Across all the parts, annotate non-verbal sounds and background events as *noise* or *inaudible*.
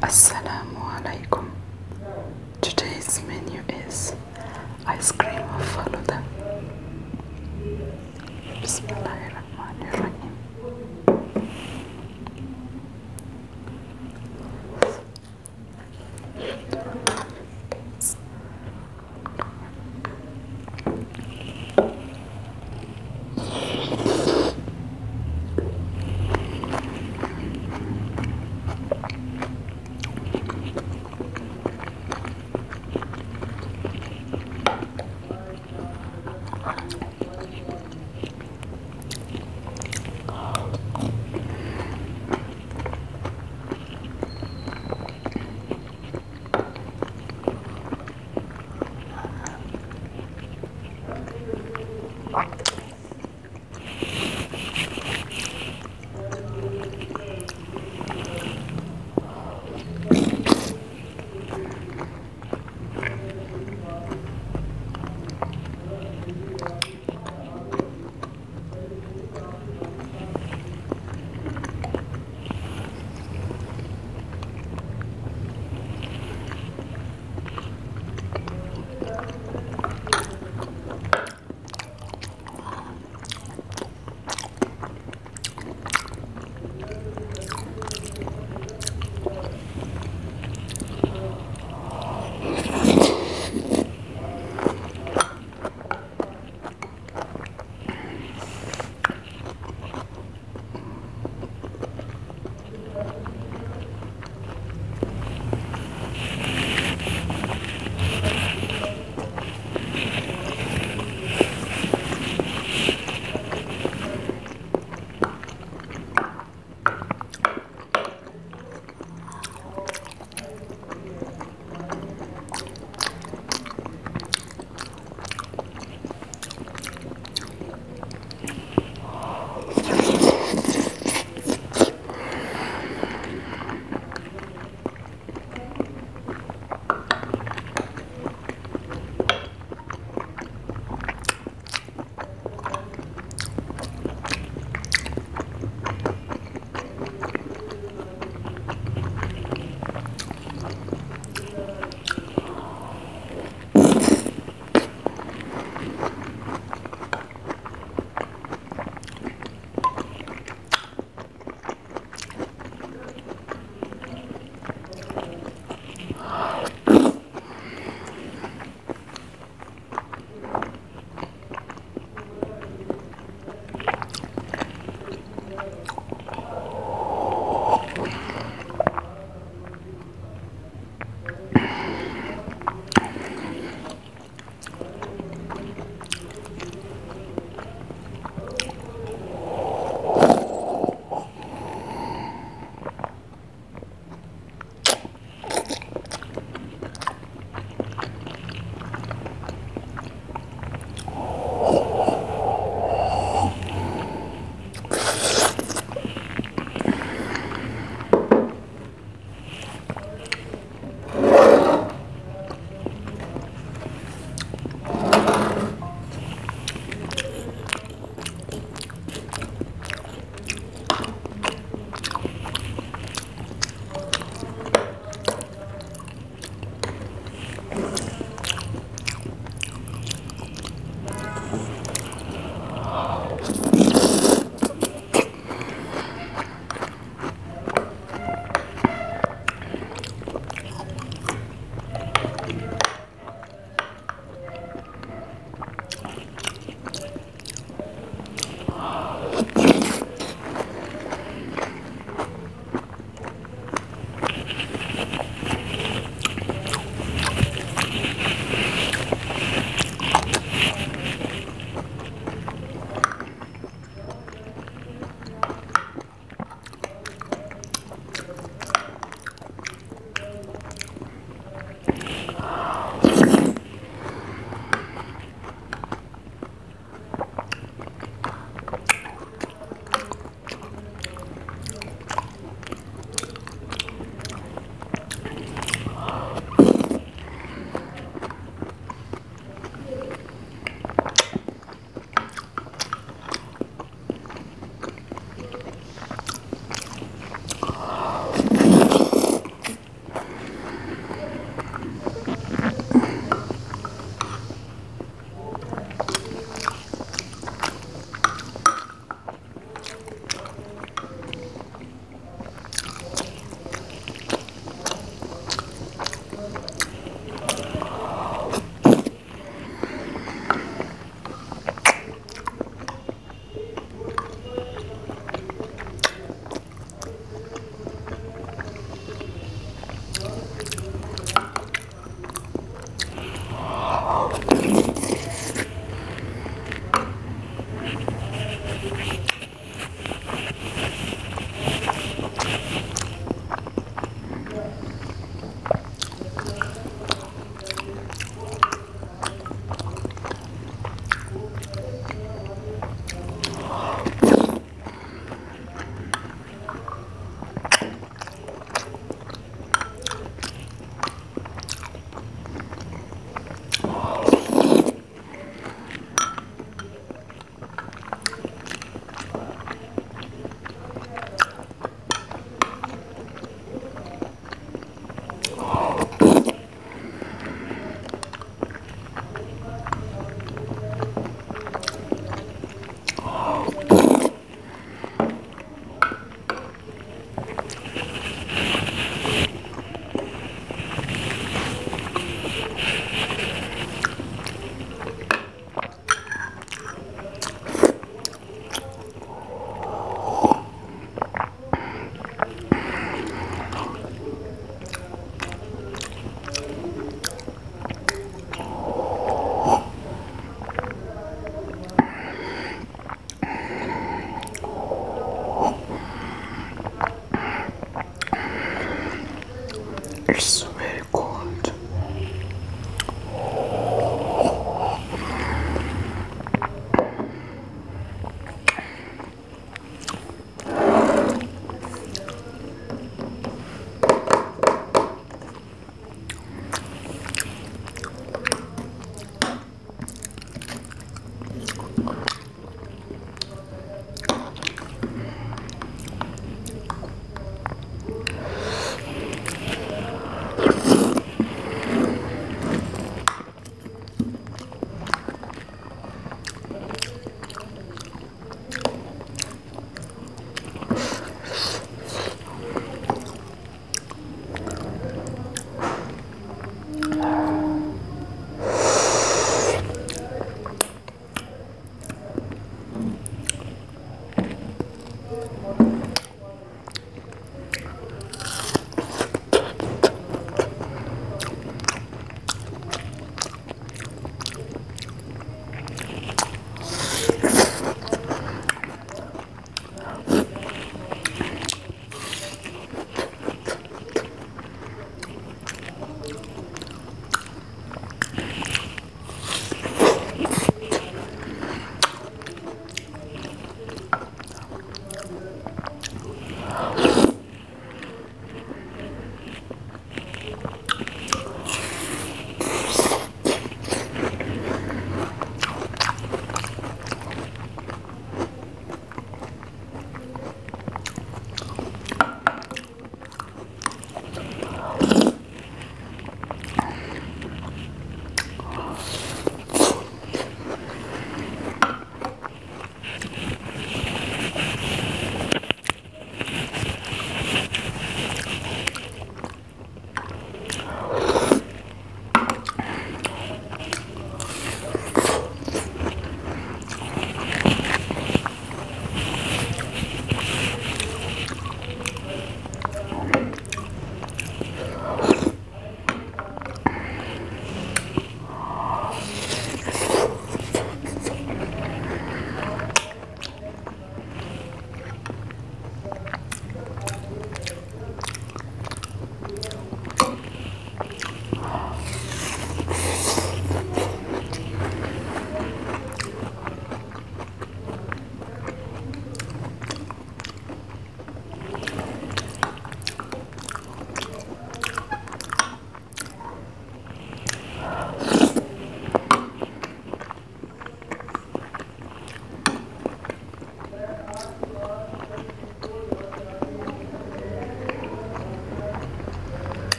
Assalamu alaikum. Today's menu is ice cream of Faluda. Bismillahirrahmanirrahim.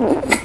Faluda. *laughs*